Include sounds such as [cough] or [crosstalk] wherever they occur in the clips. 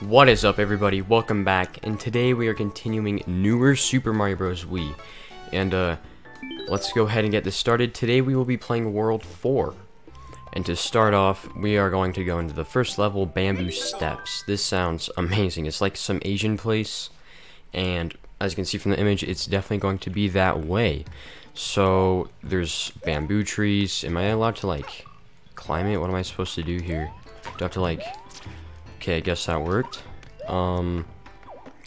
What is up everybody, welcome back, and today we are continuing newer Super Mario Bros. Wii. And uh, let's go ahead and get this started. Today we will be playing World 4. And to start off, we are going to go into the first level, Bamboo Steps. This sounds amazing, it's like some Asian place, and as you can see from the image, it's definitely going to be that way. So, there's bamboo trees, am I allowed to like, climb it? What am I supposed to do here? Do I have to like Okay, I guess that worked. Um,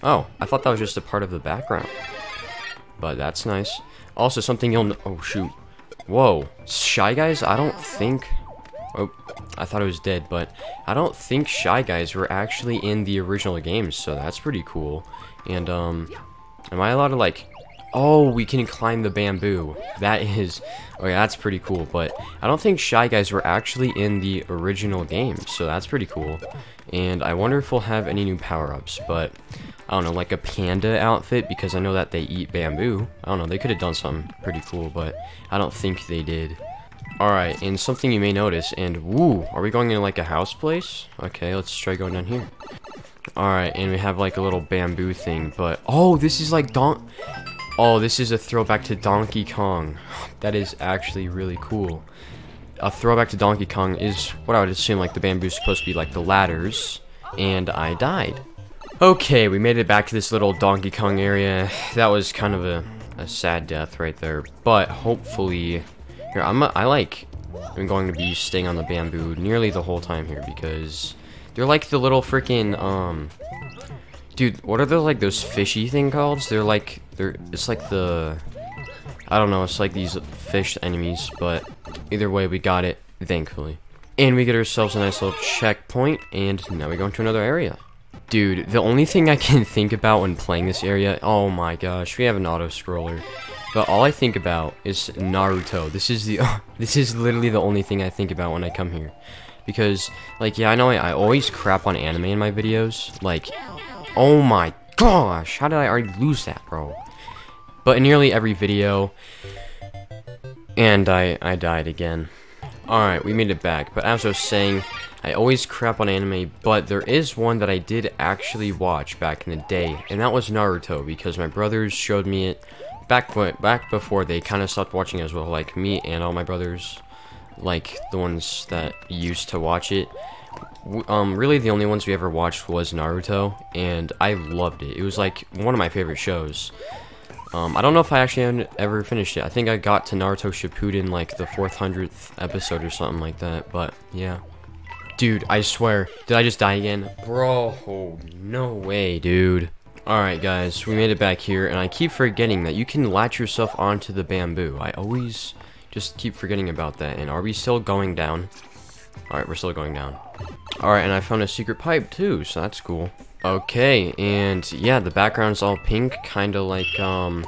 oh, I thought that was just a part of the background. But that's nice. Also, something you'll Oh, shoot. Whoa. Shy Guys, I don't think... Oh, I thought it was dead, but I don't think Shy Guys were actually in the original games, so that's pretty cool. And, um, am I allowed to, like... Oh, we can climb the bamboo. That is... Oh okay, that's pretty cool, but I don't think Shy Guys were actually in the original game, so that's pretty cool. And I wonder if we'll have any new power-ups, but I don't know, like a panda outfit, because I know that they eat bamboo. I don't know, they could have done something pretty cool, but I don't think they did. Alright, and something you may notice, and woo, are we going into like a house place? Okay, let's try going down here. Alright, and we have like a little bamboo thing, but, oh, this is like Don... Oh, this is a throwback to Donkey Kong. [sighs] That is actually really cool a throwback to Donkey Kong is what I would assume like the bamboo is supposed to be like the ladders, and I died. Okay, we made it back to this little Donkey Kong area. [sighs] That was kind of a, a sad death right there, but hopefully, here I'm a, I like I'm going to be staying on the bamboo nearly the whole time here because they're like the little freaking um dude what are those like those fishy thing called they're like they're it's like the I don't know, it's like these fish enemies, but either way, we got it, thankfully. And we get ourselves a nice little checkpoint, and now we go into another area. Dude, the only thing I can think about when playing this area, oh my gosh, we have an auto-scroller. But all I think about is Naruto. This is the, [laughs] this is literally the only thing I think about when I come here. Because, like, yeah, I know I, I always crap on anime in my videos. Like, oh my gosh, how did I already lose that, bro? But in nearly every video, and I, I died again. Alright, we made it back, but as I was saying, I always crap on anime, but there is one that I did actually watch back in the day, and that was Naruto, because my brothers showed me it back back before they kind of stopped watching as well, like me and all my brothers, like the ones that used to watch it. Um, really the only ones we ever watched was Naruto, and I loved it. It was like one of my favorite shows. Um, I don't know if I actually ever finished it. I think I got to Naruto Shippuden like the 400th episode or something like that, but yeah. Dude, I swear. Did I just die again? Bro, no way, dude. Alright, guys, we made it back here, and I keep forgetting that you can latch yourself onto the bamboo. I always just keep forgetting about that. And are we still going down? Alright, we're still going down. Alright, and I found a secret pipe, too, so that's cool. Okay, and yeah, the background's all pink, kind of like, um,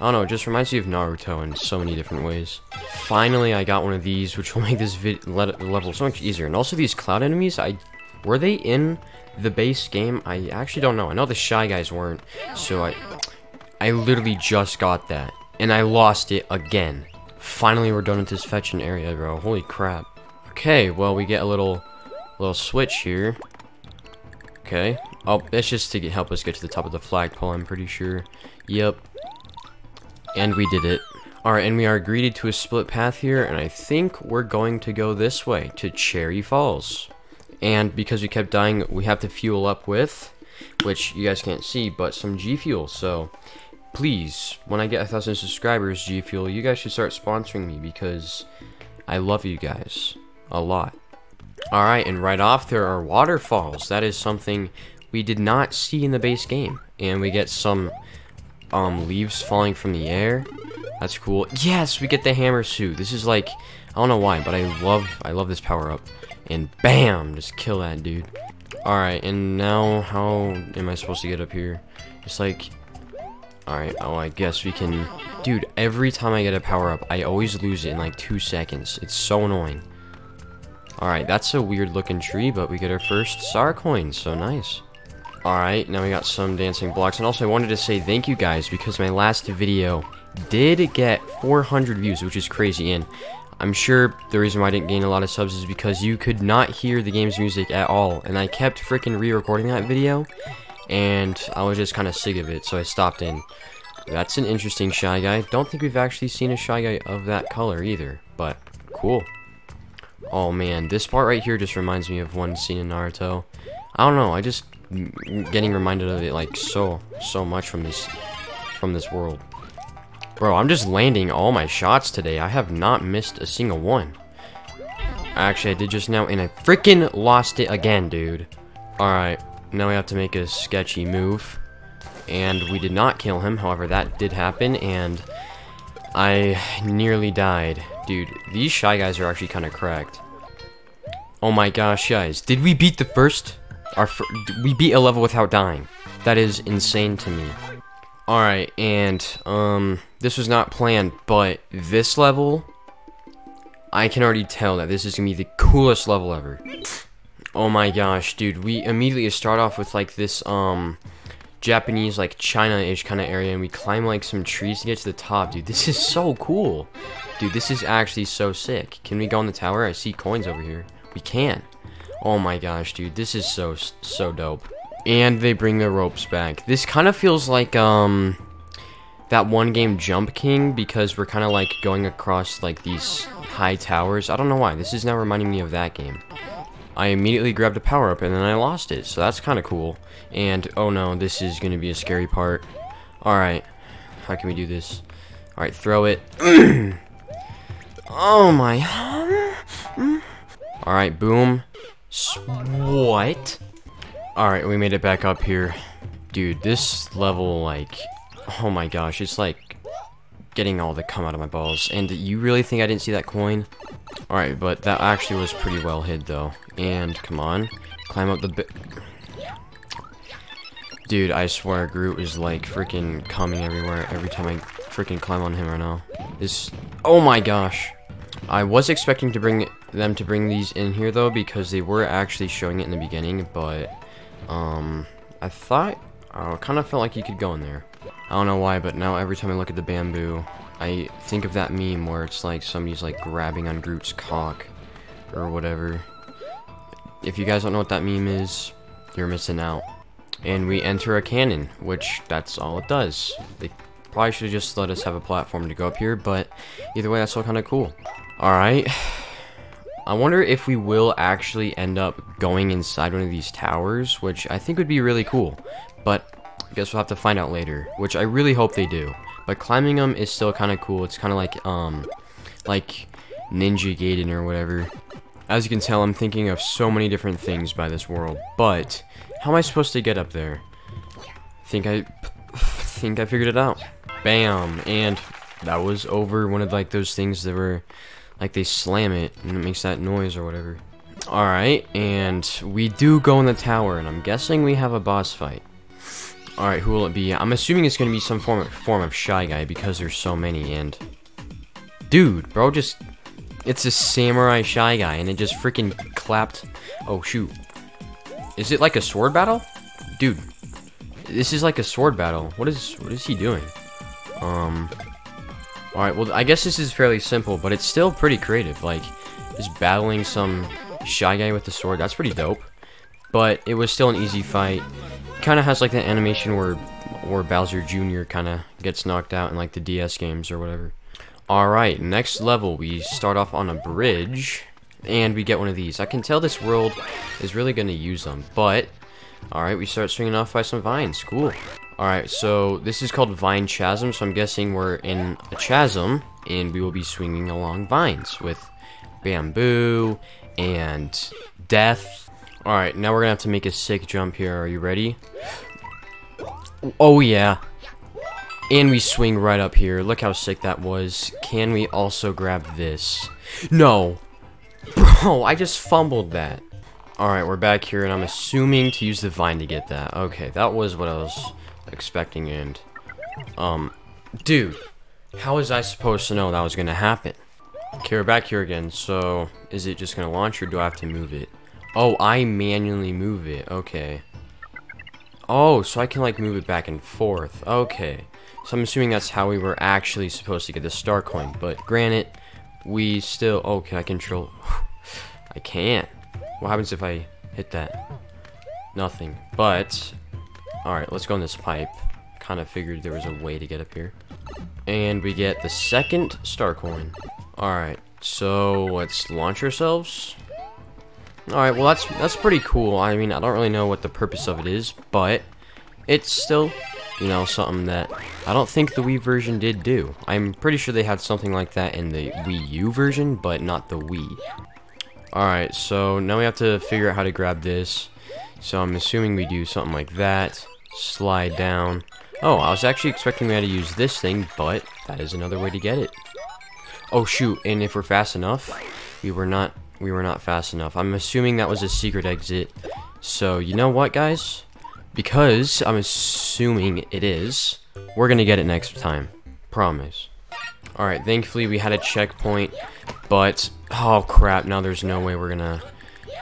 I don't know, it just reminds me of Naruto in so many different ways. Finally, I got one of these, which will make this level so much easier. And also these cloud enemies, I were they in the base game? I actually don't know. I know the Shy Guys weren't, so I, I literally just got that. And I lost it again. Finally, we're done with this fetching area, bro. Holy crap. Okay, well, we get a little, little switch here. Okay, Oh, that's just to get, help us get to the top of the flagpole, I'm pretty sure. Yep. And we did it. Alright, and we are greeted to a split path here, and I think we're going to go this way, to Cherry Falls. And because we kept dying, we have to fuel up with, which you guys can't see, but some G Fuel. So, please, when I get a thousand subscribers, G Fuel, you guys should start sponsoring me because I love you guys a lot. Alright, and right off there are waterfalls. That is something we did not see in the base game. And we get some um, leaves falling from the air. That's cool. Yes, we get the hammer suit. This is like, I don't know why, but I love, I love this power up. And bam, just kill that dude. Alright, and now how am I supposed to get up here? It's like, alright, oh, I guess we can, dude, every time I get a power up, I always lose it in like two seconds. It's so annoying. Alright, that's a weird looking tree, but we get our first star coin, so nice. Alright, now we got some dancing blocks. And also, I wanted to say thank you guys because my last video did get 400 views, which is crazy. And I'm sure the reason why I didn't gain a lot of subs is because you could not hear the game's music at all, and I kept freaking re-recording that video, and I was just kind of sick of it, so I stopped in. That's an interesting Shy Guy. Don't think we've actually seen a Shy Guy of that color either, but cool. Oh man, this part right here just reminds me of one scene in Naruto. I don't know, I just getting reminded of it like so, so much from this, from this world. Bro, I'm just landing all my shots today. I have not missed a single one. Actually, I did just now, and I freaking lost it again, dude. Alright, now we have to make a sketchy move. And we did not kill him, however, that did happen, and I nearly died. Dude, these Shy Guys are actually kind of cracked. Oh my gosh, guys. Did we beat the first? Our fir we beat a level without dying. That is insane to me. Alright, and, um, this was not planned, but this level, I can already tell that this is gonna be the coolest level ever. Oh my gosh, dude, we immediately start off with, like, this, um, Japanese, like, China-ish kind of area, and we climb, like, some trees to get to the top, dude. This is so cool. Dude, this is actually so sick. Can we go on the tower? I see coins over here. We can. Oh my gosh, dude. This is so, so dope. And they bring the ropes back. This kind of feels like, um, that one game Jump King, because we're kind of, like, going across, like, these high towers. I don't know why. This is now reminding me of that game. I immediately grabbed a power-up, and then I lost it, so that's kind of cool. And, oh no, this is going to be a scary part. Alright, how can we do this? Alright, throw it. [clears throat] oh my... Alright, boom. what? Alright, we made it back up here. Dude, this level, like... Oh my gosh, it's like... Getting all the cum out of my balls. And you really think I didn't see that coin? Alright, but that actually was pretty well hid, though. And, come on. Climb up the. Dude, I swear, Groot is, like, freaking coming everywhere every time I freaking climb on him right now. This... Oh my gosh. I was expecting to bring them to bring these in here though because they were actually showing it in the beginning, but um, I thought I kind of felt like you could go in there. I don't know why, but now every time I look at the bamboo, I think of that meme where it's like somebody's like grabbing on Groot's cock or whatever. If you guys don't know what that meme is, you're missing out. And we enter a cannon, which that's all it does. Probably should have just let us have a platform to go up here, but either way, that's still kind of cool. Alright. [sighs] I wonder if we will actually end up going inside one of these towers, which I think would be really cool. But I guess we'll have to find out later, which I really hope they do. But climbing them is still kind of cool. It's kind of like, um, like Ninja Gaiden or whatever. As you can tell, I'm thinking of so many different things by this world. But, how am I supposed to get up there? Think I, [sighs] think I figured it out. Bam, and that was over one of like those things that were like they slam it and it makes that noise or whatever. Alright, and we do go in the tower, and I'm guessing we have a boss fight. Alright, who will it be? I'm assuming it's going to be some form of, form of Shy Guy because there's so many, and... Dude, bro, just... It's a Samurai Shy Guy, and it just freaking clapped... Oh, shoot. Is it like a sword battle? Dude, this is like a sword battle. What is what is he doing? Um, Alright, well, I guess this is fairly simple, but it's still pretty creative. Like, just battling some Shy Guy with the sword, that's pretty dope. But it was still an easy fight. Kind of has, like, the animation where, where Bowser Jr. kind of gets knocked out in, like, the DS games or whatever. Alright, next level, we start off on a bridge, and we get one of these. I can tell this world is really going to use them, but... Alright, we start swinging off by some vines. Cool. Alright, so this is called Vine Chasm, so I'm guessing we're in a chasm, and we will be swinging along vines with bamboo and death. Alright, now we're gonna have to make a sick jump here. Are you ready? Oh, yeah. And we swing right up here. Look how sick that was. Can we also grab this? No. Bro, I just fumbled that. Alright, we're back here, and I'm assuming to use the vine to get that. Okay, that was what I was expecting and um dude how was I supposed to know that was gonna happen okay we're back here again so is it just gonna launch or do I have to move it oh I manually move it okay oh so I can like move it back and forth okay so I'm assuming that's how we were actually supposed to get the star coin but granted we still... Oh, can I control... [sighs] I can't. What happens if I hit that? Nothing. But... Alright, let's go in this pipe. Kind of figured there was a way to get up here. And we get the second star coin. Alright, so let's launch ourselves. Alright, well that's that's pretty cool. I mean, I don't really know what the purpose of it is, but it's still, you know, something that I don't think the Wii version did do. I'm pretty sure they had something like that in the Wii U version, but not the Wii. Alright, so now we have to figure out how to grab this. So I'm assuming we do something like that. Slide down. Oh, I was actually expecting we had to use this thing, but that is another way to get it. Oh shoot, and if we're fast enough, we were not we were not fast enough. I'm assuming that was a secret exit. So, you know what, guys? Because I'm assuming it is, we're gonna get it next time. Promise. Alright, thankfully we had a checkpoint, but, oh crap, now there's no way we're gonna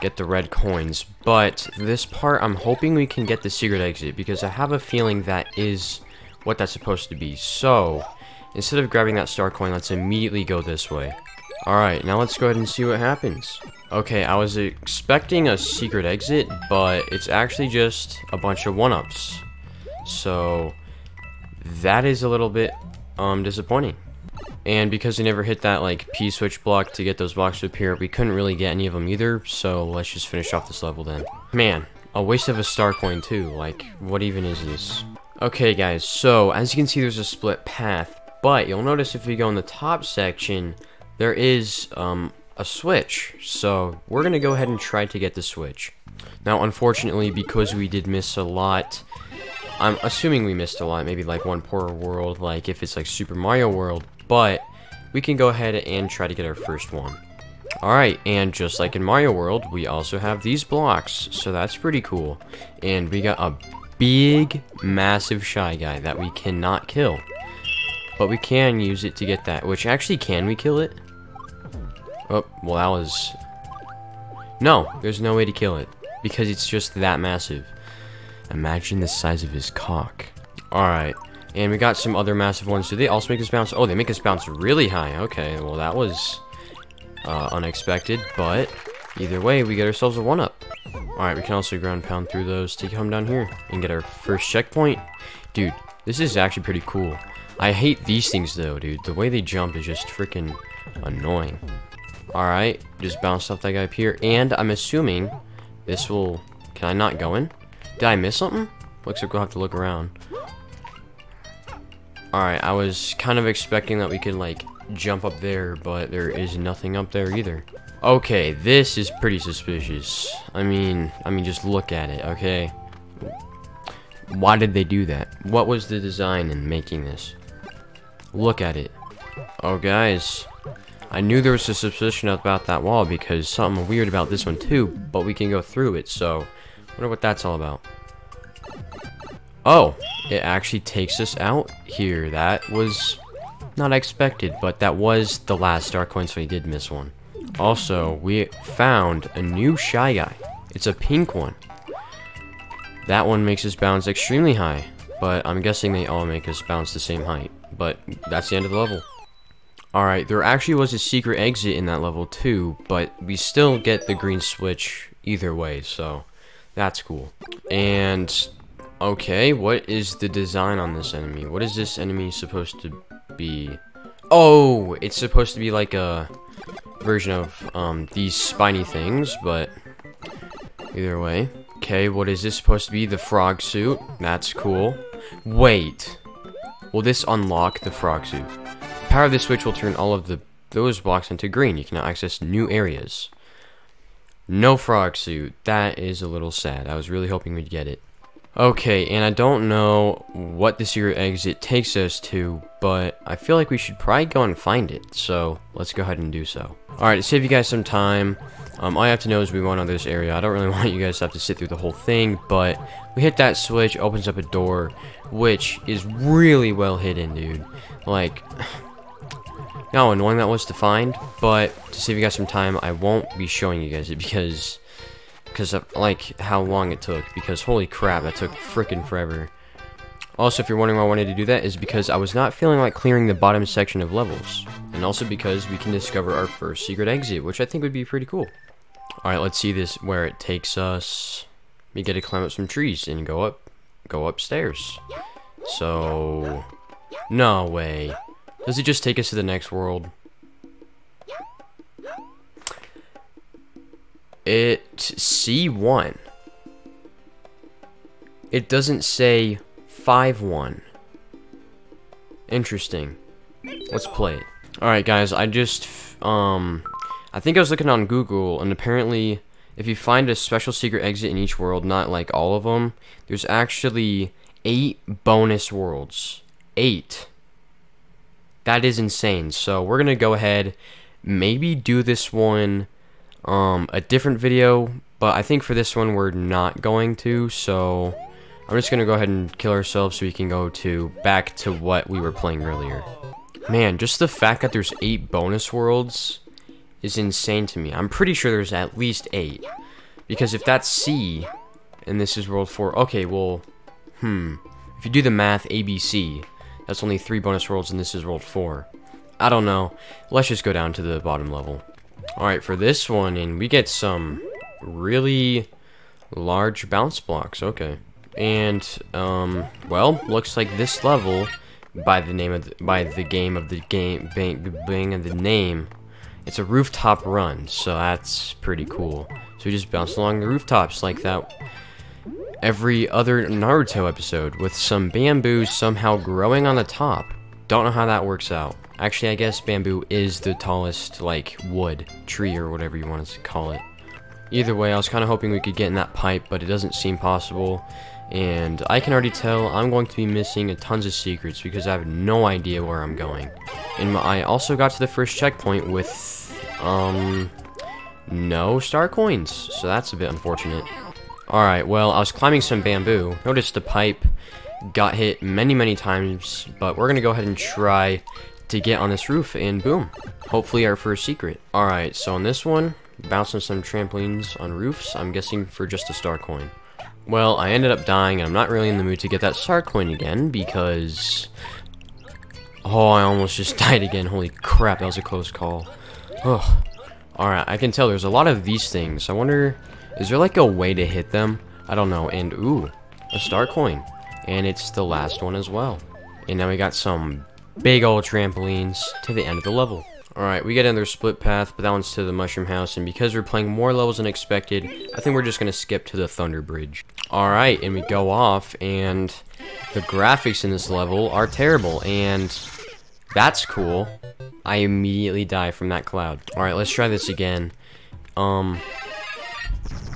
get the red coins. But, this part, I'm hoping we can get the secret exit, because I have a feeling that is what that's supposed to be. So, instead of grabbing that star coin, let's immediately go this way. Alright, now let's go ahead and see what happens. Okay, I was expecting a secret exit, but it's actually just a bunch of one-ups. So, that is a little bit um, disappointing. And because we never hit that like P-switch block to get those blocks to appear, we couldn't really get any of them either, so let's just finish off this level then. Man, a waste of a star coin too, like, what even is this? Okay guys, so as you can see there's a split path, but you'll notice if we go in the top section, there is um, a switch. So we're going to go ahead and try to get the switch. Now, unfortunately, because we did miss a lot, I'm assuming we missed a lot, maybe like one poor world, like if it's like Super Mario World, but we can go ahead and try to get our first one. Alright, and just like in Mario World, we also have these blocks, so that's pretty cool. And we got a big, massive Shy Guy that we cannot kill. But we can use it to get that, which actually, can we kill it? Oh, well that was... No, there's no way to kill it. Because it's just that massive. Imagine the size of his cock. Alright. And we got some other massive ones. Do they also make us bounce? Oh, they make us bounce really high. Okay, well that was uh, unexpected. But either way, we get ourselves a 1-up. Alright, we can also ground pound through those to come down here and get our first checkpoint. Dude, this is actually pretty cool. I hate these things though, dude. The way they jump is just freaking annoying. Alright, just bounced off that guy up here. And I'm assuming this will... Can I not go in? Did I miss something? Looks like we'll have to look around. Alright, I was kind of expecting that we could, like, jump up there, but there is nothing up there either. Okay, this is pretty suspicious. I mean, I mean, just look at it, okay? Why did they do that? What was the design in making this? Look at it. Oh, guys. I knew there was a suspicion about that wall because something weird about this one too, but we can go through it, so... wonder what that's all about. Oh, it actually takes us out here. That was not expected, but that was the last star coin, so we did miss one. Also, we found a new Shy Guy. It's a pink one. That one makes us bounce extremely high, but I'm guessing they all make us bounce the same height. But that's the end of the level. Alright, there actually was a secret exit in that level too, but we still get the green switch either way, so that's cool. And, okay, what is the design on this enemy? What is this enemy supposed to be? Oh, it's supposed to be like a version of um, these spiny things, but either way. Okay, what is this supposed to be? The frog suit. That's cool. Wait. Will this unlock the frog suit? The power of this switch will turn all of the those blocks into green. You can now access new areas. No frog suit. That is a little sad. I was really hoping we'd get it. Okay, and I don't know what the secret exit takes us to, but I feel like we should probably go and find it. So, let's go ahead and do so. Alright, to save you guys some time, um, all you have to know is we went on this area. I don't really [laughs] want you guys to have to sit through the whole thing, but we hit that switch, opens up a door, which is really well hidden, dude. Like, [sighs] how annoying that was to find, but to save you guys some time, I won't be showing you guys it [laughs] because, because of, like, how long it took, because holy crap, that took freaking forever. Also, if you're wondering why I wanted to do that, is because I was not feeling like clearing the bottom section of levels. and also because we can discover our first secret exit, which I think would be pretty cool. Alright, let's see this, where it takes us. We get to climb up some trees and go up, go upstairs. So, no way. Does it just take us to the next world? It C1. It doesn't say 5-1. Interesting. Let's play it. Alright guys, I just, um, I think I was looking on Google, and apparently, if you find a special secret exit in each world, not like all of them, there's actually eight bonus worlds. Eight. That is insane. So we're gonna go ahead, maybe do this one, um, a different video, but I think for this one we're not going to, so I'm just gonna go ahead and kill ourselves so we can go to back to what we were playing earlier. Man, just the fact that there's eight bonus worlds is insane to me. I'm pretty sure there's at least eight. Because if that's C, and this is World 4, okay, well, hmm. If you do the math, ABC, that's only three bonus worlds, and this is World 4. I don't know. Let's just go down to the bottom level. Alright, for this one, and we get some really large bounce blocks, okay. And, um, well, looks like this level, by the name of the, by the game of the game, bang, bang of the name, it's a rooftop run, so that's pretty cool. So we just bounce along the rooftops like that every other Naruto episode, with some bamboo somehow growing on the top. Don't know how that works out. Actually, I guess bamboo is the tallest, like, wood, tree, or whatever you want to call it. Either way, I was kind of hoping we could get in that pipe, but it doesn't seem possible. And I can already tell I'm going to be missing a tons of secrets because I have no idea where I'm going. And I also got to the first checkpoint with, um, no star coins. So that's a bit unfortunate. Alright, well, I was climbing some bamboo. Noticed the pipe got hit many, many times. But we're going to go ahead and try to get on this roof. And boom. Hopefully our first secret. Alright, so on this one, bouncing some trampolines on roofs. I'm guessing for just a star coin. Well, I ended up dying, and I'm not really in the mood to get that star coin again, because... Oh, I almost just [laughs] died again. Holy crap, that was a close call. Oh. Alright, I can tell there's a lot of these things. I wonder, is there like a way to hit them? I don't know. And, ooh, a star coin. And it's the last one as well. And now we got some big old trampolines to the end of the level. Alright, we get another split path, but that one's to the Mushroom House, and because we're playing more levels than expected, I think we're just going to skip to the Thunder Bridge. Alright, and we go off, and the graphics in this level are terrible, and that's cool. I immediately die from that cloud. Alright, let's try this again. Um,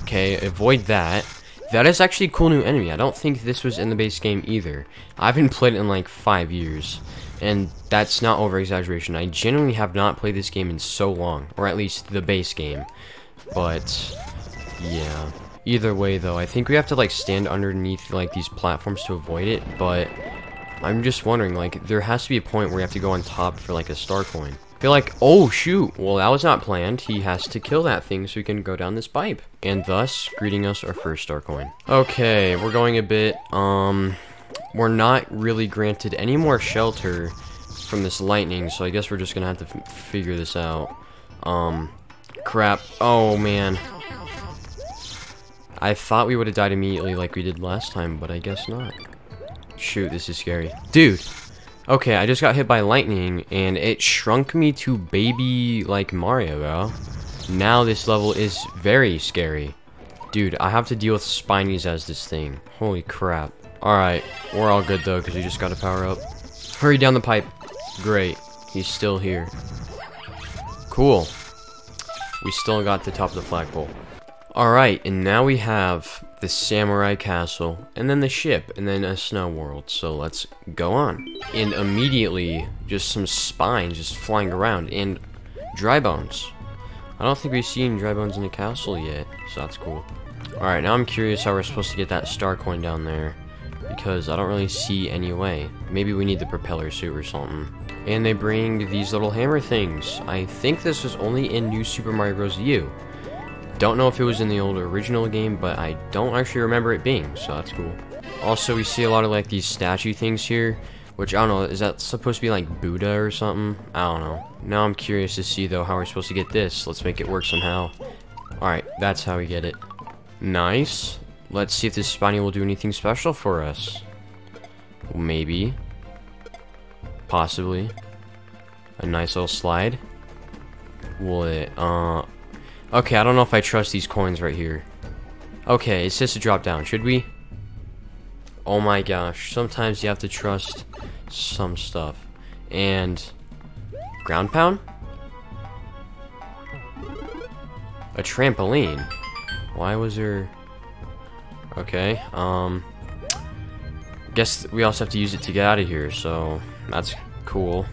okay, avoid that. That is actually a cool new enemy. I don't think this was in the base game either. I haven't played it in like five years. And that's not over exaggeration. I genuinely have not played this game in so long, or at least the base game. But yeah. Either way though, I think we have to like stand underneath like these platforms to avoid it, but I'm just wondering like there has to be a point where you have to go on top for like a star coin. I feel like, oh shoot, well that was not planned. He has to kill that thing so we can go down this pipe. And thus, greeting us our first star coin. Okay, we're going a bit, um, we're not really granted any more shelter from this lightning, so I guess we're just gonna have to figure this out. Um, crap. Oh, man. I thought we would have died immediately like we did last time, but I guess not. Shoot, this is scary. Dude! Okay, I just got hit by lightning, and it shrunk me to baby, like, Mario, bro. Now this level is very scary. Dude, I have to deal with Spinies as this thing. Holy crap. Alright, we're all good though, because we just got to power up. Hurry down the pipe. Great. He's still here. Cool. We still got the top of the flagpole. Alright, and now we have the samurai castle, and then the ship, and then a snow world. So let's go on. And immediately, just some spines just flying around, and dry bones. I don't think we've seen dry bones in the castle yet, so that's cool. Alright, now I'm curious how we're supposed to get that star coin down there because I don't really see any way. Maybe we need the propeller suit or something. And they bring these little hammer things. I think this was only in New Super Mario Bros. U. Don't know if it was in the old original game, but I don't actually remember it being, so that's cool. Also, we see a lot of like these statue things here, Which, I don't know, is that supposed to be like Buddha or something? I don't know. Now I'm curious to see, though, how we're supposed to get this. Let's make it work somehow. Alright, that's how we get it. Nice. Let's see if this spiny will do anything special for us. Maybe. Possibly. A nice little slide. Will it, uh... Okay, I don't know if I trust these coins right here. Okay, it's just a drop down. Should we? Oh my gosh. Sometimes you have to trust some stuff. And... Ground pound? A trampoline. Why was there... Okay, um... Guess we also have to use it to get out of here, so... That's cool.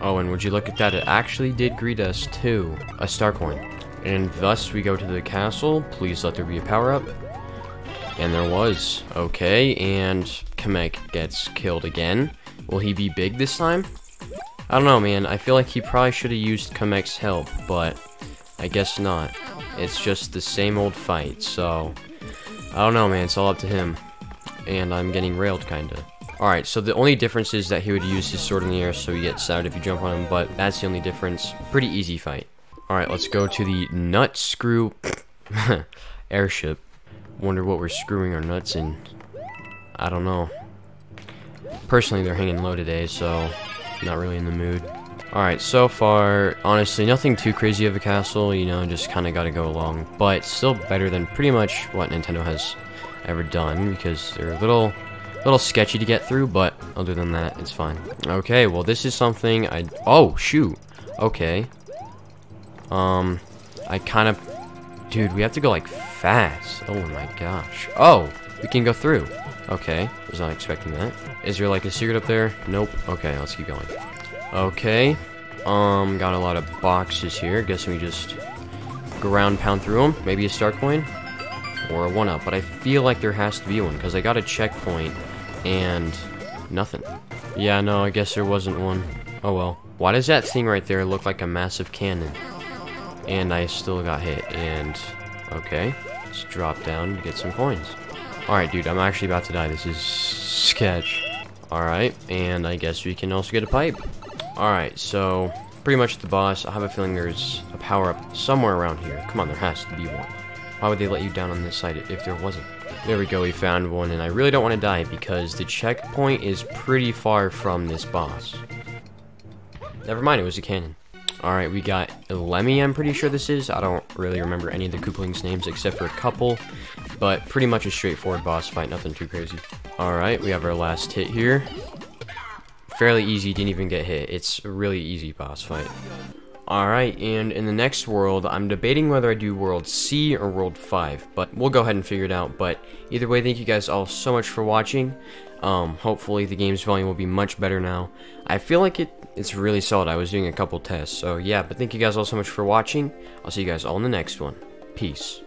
Oh, and would you look at that, it actually did greet us to a star coin. And thus we go to the castle. Please let there be a power-up. And there was. Okay, and Kamek gets killed again. Will he be big this time? I don't know, man. I feel like he probably should have used Kamek's help, but I guess not. It's just the same old fight, so... I don't know, man. It's all up to him. And I'm getting railed, kinda. Alright, so the only difference is that he would use his sword in the air, so he gets sad if you jump on him, but that's the only difference. Pretty easy fight. Alright, let's go to the nut screw [laughs] airship. Wonder what we're screwing our nuts in. I don't know. Personally, they're hanging low today, so not really in the mood. Alright, so far, honestly, nothing too crazy of a castle, you know, just kind of got to go along. But still better than pretty much what Nintendo has ever done, because they're a little, little sketchy to get through, but other than that, it's fine. Okay, well, this is something I... Oh, shoot! Okay. Um, I kind of... Dude, we have to go, like, fast. Oh my gosh. Oh, we can go through. Okay, was not expecting that. Is there like a secret up there? Nope. Okay, let's keep going. Okay, um, got a lot of boxes here. Guess we just ground pound through them. Maybe a star coin or a one up, but I feel like there has to be one because I got a checkpoint and nothing. Yeah, no, I guess there wasn't one. Oh well. Why does that thing right there look like a massive cannon? And I still got hit, and Okay, let's drop down to get some coins. Alright, dude, I'm actually about to die. This is sketch. Alright, and I guess we can also get a pipe. Alright, so pretty much the boss. I have a feeling there's a power-up somewhere around here. Come on, there has to be one. Why would they let you down on this side if there wasn't? There we go, we found one, and I really don't want to die because the checkpoint is pretty far from this boss. Never mind, it was a cannon. Alright, we got Lemmy, I'm pretty sure this is. I don't really remember any of the Koopalings names except for a couple. But pretty much a straightforward boss fight, nothing too crazy. Alright, we have our last hit here. Fairly easy, didn't even get hit. It's a really easy boss fight. Alright, and in the next world, I'm debating whether I do World C or World 5, but we'll go ahead and figure it out. But either way, thank you guys all so much for watching. Um, hopefully the game's volume will be much better now. I feel like it it's really solid. I was doing a couple tests. So yeah, but thank you guys all so much for watching. I'll see you guys all in the next one. Peace.